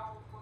carro